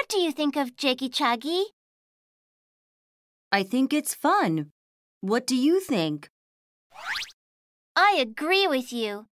What do you think of Jiggy Chuggy? I think it's fun. What do you think? I agree with you.